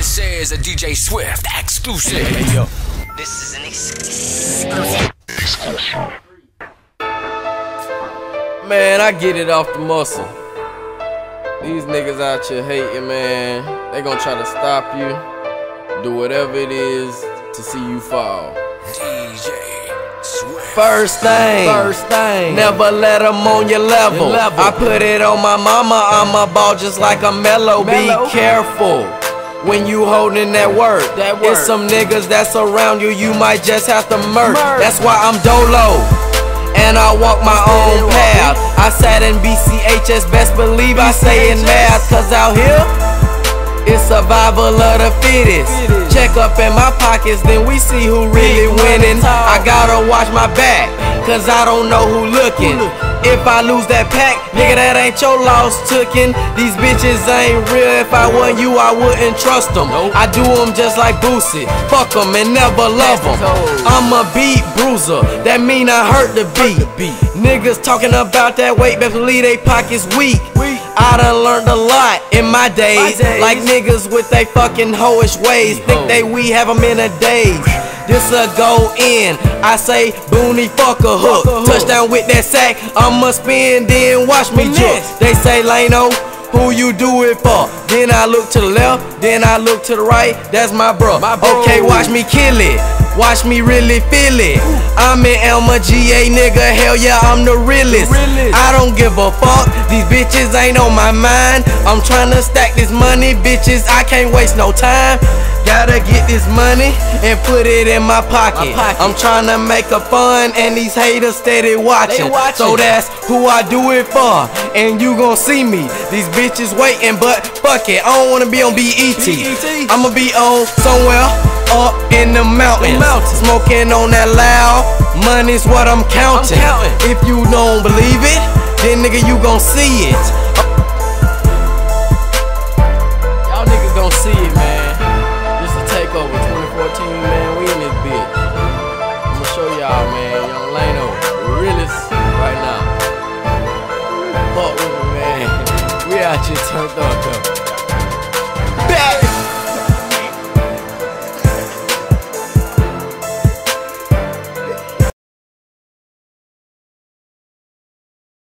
This is a DJ Swift exclusive. Hey, yo. This is an exclusive. Man, I get it off the muscle. These niggas out here hating, man. They gonna try to stop you. Do whatever it is to see you fall. DJ Swift. First thing, First thing. never let 'em on your level. Your level. I put it on my mama, I'm a ball just like a mellow. Mellow. Be careful. When you holding that word, That word. it's some niggas that's around you, you might just have to murk. That's why I'm dolo. And I walk my own path. I sat in BCHS, best believe I say in math. Cause out here, it's survival of the fittest. Check up in my pockets, then we see who really winning. I gotta watch my back, cause I don't know who looking. If I lose that pack, nigga, that ain't your loss tookin'. These bitches ain't real. If I wasn't you, I wouldn't trust them. I do them just like Boosie. Fuck them and never love them. I'm a beat bruiser. That mean I hurt the beat. Niggas talking about that weight, best believe they pockets weak. I done learned a lot in my days. days. Like niggas with they fucking hoish ways. Think they we have them in a daze. This a go in. I say boony fuck a hook. Fuck a hook. Touchdown with that sack. I'ma spin then watch me jump. They say Laino. Who you do it for? Then I look to the left, then I look to the right. That's my bro. My bro. Okay, watch me kill it. Watch me really feel it. I'm an Elma GA nigga. Hell yeah, I'm the realest. I don't give a fuck. These bitches ain't on my mind. I'm trying to stack this money, bitches. I can't waste no time. Gotta get this money and put it in my pocket. My pocket. I'm trying to make a fun, and these haters steady watching. Watching. So that's who I do it for. And you gon' see me. These bitches waiting, but fuck it. I don't wanna be on BET. BET. I'ma be on somewhere up in the mountains. mountains. Smoking on that loud. Money's what I'm counting. counting. If you don't believe it, then nigga, you gon' see it. fuck with me, man. We out here turned up though.